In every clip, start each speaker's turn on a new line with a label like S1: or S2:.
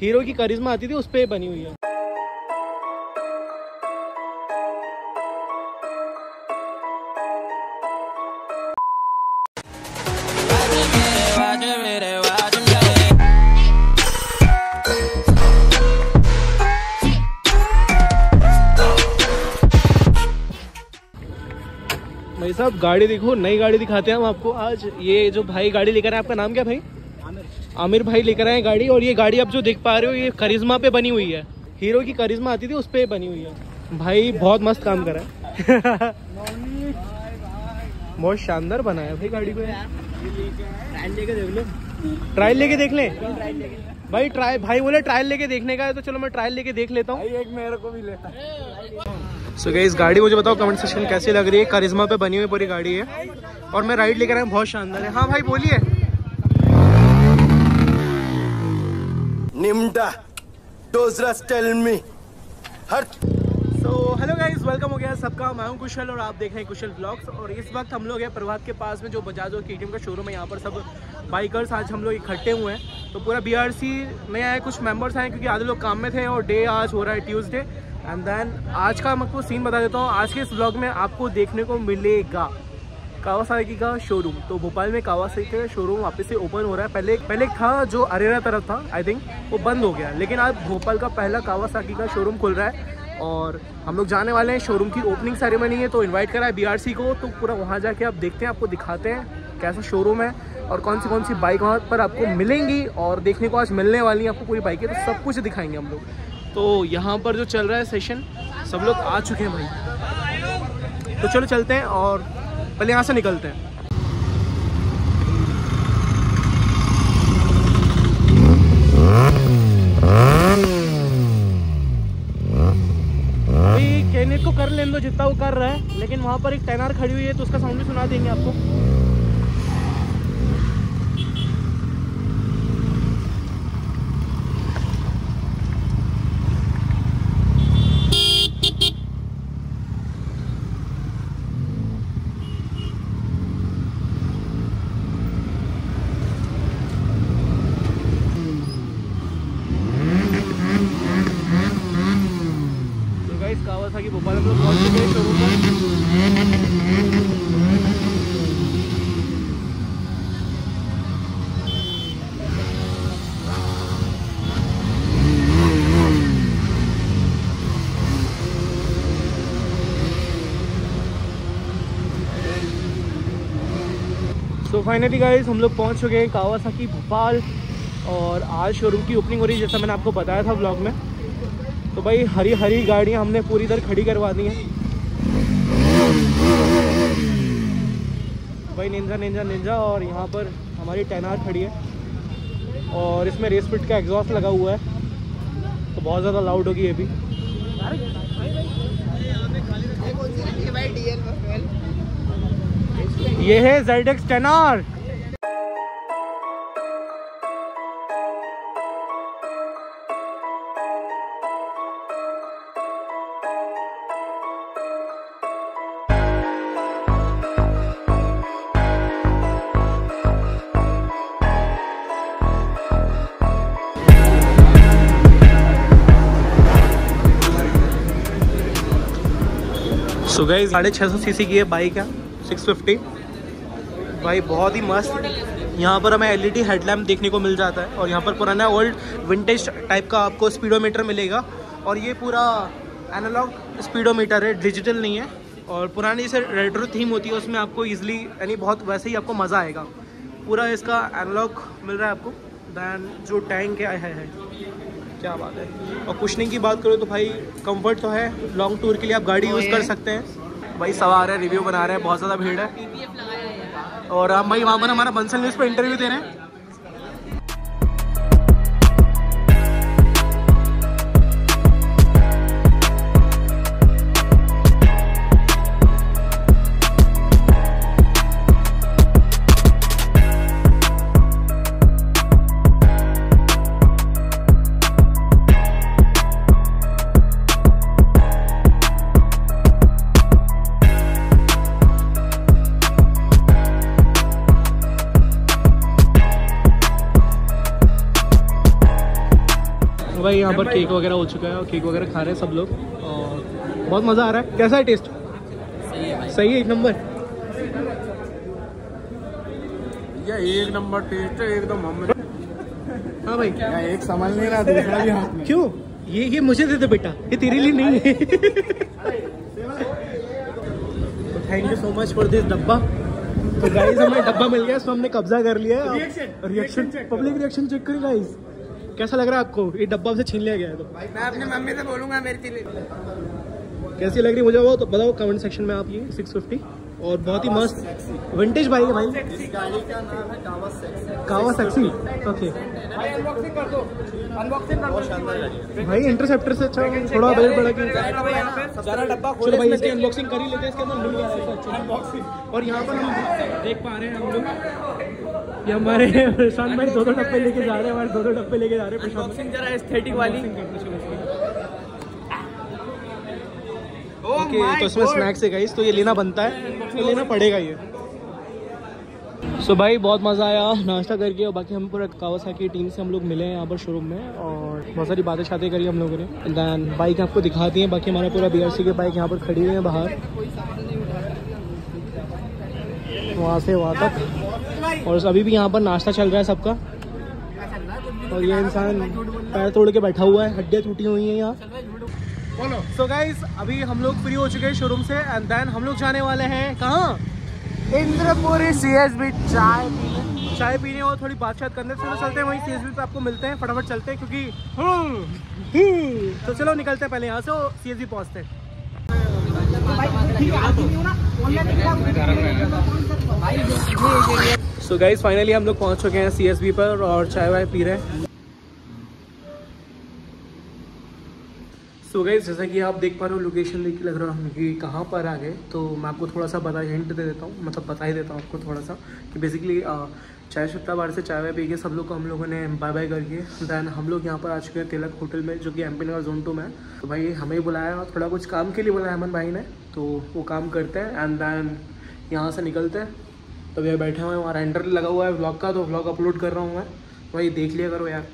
S1: Hero की करिश्मा आती थी उस पर बनी हुई है। साहब गाड़ी देखो नई गाड़ी दिखाते हैं हम आपको आज। ये जो भाई गाड़ी लेकर आए आपका नाम क्या भाई? आमिर भाई लेकर आए गाड़ी और ये गाड़ी आप जो देख पा रहे हो ये करिश्मा पे बनी हुई है। हीरो की करिश्मा आती थी उस पर बनी हुई है। भाई बहुत मस्त काम करा है। बहुत शानदार बनाया भाई गाड़ी को ट्रायल लेके देख ले। भाई ट्रायल भाई बोले ट्रायल लेके देखने का है तो चलो मैं ट्रायल लेके देख लेता हूँ।
S2: एक मेरे को भी लेता
S1: सो so, इस गाड़ी मुझे बताओ कमेंट सेक्शन कैसी लग रही है? करिश्मा पे बनी हुई पूरी गाड़ी है। और मैं राइड लेकर आया बहुत शानदार है। हाँ भाई बोलिए।
S2: Tell me
S1: so hello guys welcome हो गया सबका। मैं हूँ कुशल और आप देख रहे हैं कुशल ब्लॉग्स और इस वक्त हम लोग हैं प्रभात के पास में जो बजाज और के का शोरूम है। यहाँ पर सब बाइकर्स आज हम लोग इकट्ठे हुए हैं। तो पूरा बीआरसी में आए कुछ मेंबर्स हैं क्योंकि आधे लोग काम में थे और डे आज हो रहा है ट्यूसडे एंड देन आज का मैं आपको सीन बता देता हूँ। आज के इस ब्लॉग में आपको देखने को मिलेगा कावासाकी का शोरूम तो भोपाल में कावासाकी का शोरूम वापस से ओपन हो रहा है। पहले पहले था जो अरेरा तरफ़ था आई थिंक वो बंद हो गया। लेकिन आज भोपाल का पहला कावासाकी का शोरूम खुल रहा है और हम लोग जाने वाले हैं। शोरूम की ओपनिंग सेरेमनी है तो इनवाइट करा है बीआरसी को। तो पूरा वहाँ जाके आप देखते हैं, आपको दिखाते हैं कैसा शोरूम है और कौन सी कौन सी बाइक वहाँ पर आपको मिलेंगी। और देखने को आज मिलने वाली हैं आपको पूरी बाइकें तो सब कुछ दिखाएँगे हम लोग। तो यहाँ पर जो चल रहा है सेशन सब लोग आ चुके हैं भाई। तो चलो चलते हैं और पहले यहाँ से निकलते हैं। को कर लेने दो, जितना वो कर रहा है, लेकिन वहाँ पर एक टैनार खड़ी हुई है तो उसका साउंड भी सुना देंगे आपको। कावासाकी भोपाल हम लोग पहुँच चुके हैं शोरूम सो फाइनली गाइस हम लोग पहुँच चुके हैं कावासाकी भोपाल और आज शोरूम की ओपनिंग हो रही है, जैसा मैंने आपको बताया था ब्लॉग में। तो भाई हरी हरी गाड़ियाँ हमने पूरी इधर खड़ी करवा दी हैं। भाई निंजा निंजा निंजा और यहाँ पर हमारी टेनार खड़ी है। और इसमें रेस फिट का एग्जॉस्ट लगा हुआ है। तो बहुत ज़्यादा लाउड होगी ये भी। ये है जेड एक्स टेनार सो गई साढ़े छः सौ सी की है बाइक है सिक्स फिफ्टी भाई बहुत ही मस्त। यहाँ पर हमें एलईडी हेडलैम्प देखने को मिल जाता है और यहाँ पर पुराना ओल्ड विंटेज टाइप का आपको स्पीडोमीटर मिलेगा। और ये पूरा एनालॉग स्पीडोमीटर है डिजिटल नहीं है। और पुरानी जैसे रेट्रो थीम होती है उसमें आपको ईजिली यानी बहुत वैसे ही आपको मज़ा आएगा। पूरा इसका एनालॉग मिल रहा है आपको। दैन जो टैंक है, है, है क्या बात है। और कुशनिंग की बात करो तो भाई कंफर्ट तो है लॉन्ग टूर के लिए आप गाड़ी यूज़ कर सकते हैं। भाई सवार है रिव्यू बना रहे हैं, बहुत ज़्यादा भीड़ है। और हम भाई वहाँ पर हमारा बंसल न्यूज़ पर इंटरव्यू दे रहे हैं। भाई यहाँ पर केक वगैरह हो चुका है और केक वगैरह खा रहे हैं सब लोग। और बहुत मज़ा आ रहा है। कैसा है टेस्ट
S3: सही है भाई।
S1: सही है एक नंबर।
S3: ये एक नंबर टेस्ट है एकदम
S1: हाँ भाई।
S3: या एक समझ नहीं रहा दूसरा भी हाथ में।
S1: क्यों? ये ये मुझे दे दे बेटा। ये तेरे लिए नहीं है। Thank you so much for this डब्बा। तो गाइस हमें डब्बा मिल गया इसमें हमने कब्जा कर लिया। है रिएक्शन पब्लिक रिएक्शन चेक करी। गाइस कैसा लग रहा है आपको? ये डब्बा से छीन लिया गया है तो।
S3: मैं अपनी मम्मी से बोलूँगा मेरी
S1: कैसी लग रही मुझे वो तो बताओ कमेंट सेक्शन में आप ये 650 और बहुत ही मस्त विंटेज बाइक है भाई।
S3: इस गाड़ी का नाम है कावा सेक्स
S1: कावा सेक्सी ओके
S3: अनबॉक्सिंग कर दो अनबॉक्सिंग कर दो शानदार गाड़ी
S1: भाई इंटरसेप्टर से अच्छा थोड़ा बजट बढ़ा के
S3: सारा डब्बा
S1: चलो भाई इसकी अनबॉक्सिंग कर ही लेते हैं। इसके अंदर और यहाँ पर हम देख पा रहे हैं हम लोग। ये हमारे प्रशांत भाई दो दो डब्बे लेके जा रहे हैं। हमारे दो दो डब्बे लेके जा रहे हैं प्रशांत भाई।
S3: जरा एस्थेटिक वाली।
S1: ओके तो इसमें स्नैक्स है गाइस तो ये लेना बनता है तो लेना पड़ेगा ये। सो so भाई बहुत मज़ा आया नाश्ता करके और बाकी हम पूरा कावासाकी टीम से हम लोग मिले हैं यहाँ पर शोरूम में और बहुत सारी बातें शातें करी हम लोगों ने। दैन बाइक आपको दिखाती हैं बाकी हमारा पूरा बी के बाइक यहाँ पर खड़ी हुई है बाहर। वहाँ से वहाँ तक। और अभी भी यहाँ पर नाश्ता चल रहा है सबका। और ये इंसान पैर तोड़ के बैठा हुआ है हड्डियाँ टूटी हुई हैं यहाँ। सो गाइस अभी हम लोग फ्री हो चुके हैं शोरूम से एंड देन हम लोग जाने वाले हैं कहाँ?
S3: इंद्रपुरी सी एस बी चाय
S1: चाय पीने और थोड़ी बातचीत करने। चलो चलते हैं वहीं सीएसबी पे आपको मिलते हैं फटाफट चलते हैं क्योंकि तो चलो निकलते हैं पहले यहाँ से सी एस बी पहुँचते हैं। सो गाइस फाइनली हम लोग पहुँच चुके हैं सी एस बी पर और चाय वाय पी रहे हैं। सो गाइस जैसा कि आप देख पा रहे हो लोकेशन देख लग रहा है कि कहाँ पर आ गए। तो मैं आपको थोड़ा सा बता हिंट दे देता हूँ। मतलब बता ही देता हूँ आपको थोड़ा सा कि बेसिकली चाय सुट्टा बार से चाय वाय पी के सब लोग को हम लोगों ने बाय बाय करके दैन हम लोग यहाँ पर आ चुके हैं तिलक होटल में, जो कि M P Nagar zone two में है। तो भाई हमें बुलाया और थोड़ा कुछ काम के लिए बुलाया अमन भाई ने। तो वो काम करते हैं एंड दैन यहाँ से निकलते हैं। तो भैया बैठे हुए हैं वहाँ रेंडर लगा हुआ है ब्लॉग का तो ब्लॉग अपलोड कर रहा हूँ मैं। तो भाई देख लिया करो यार।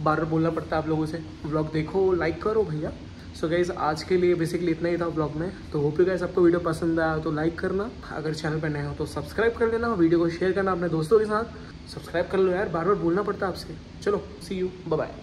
S1: बार बार बोलना पड़ता है आप लोगों से। ब्लॉग देखो लाइक करो भैया। सो गाइज़ आज के लिए बेसिकली इतना ही था ब्लॉग में। तो होप यू गाइज़ आपको वीडियो पसंद आया तो लाइक करना। अगर चैनल पर नए हो तो सब्सक्राइब कर लेना। वीडियो को शेयर करना अपने दोस्तों के साथ। सब्सक्राइब कर लो यार बार बार बोलना पड़ता है आपसे। चलो सी यू बाय